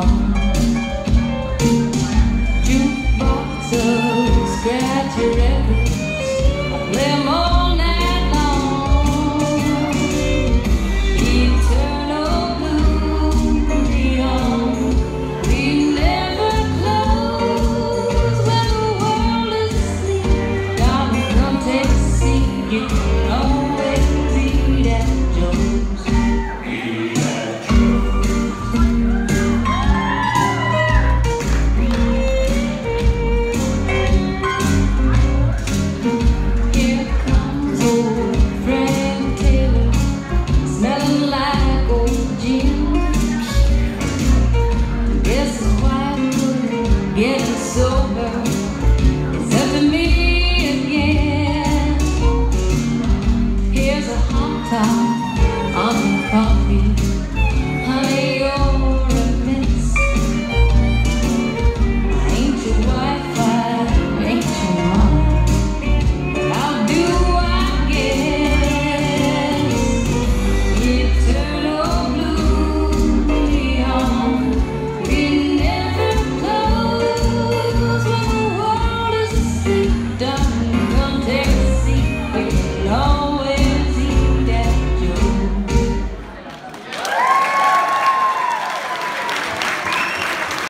song. Jukebox of scratchy records. I play get sober. It's to me again. Here's a hot coffee.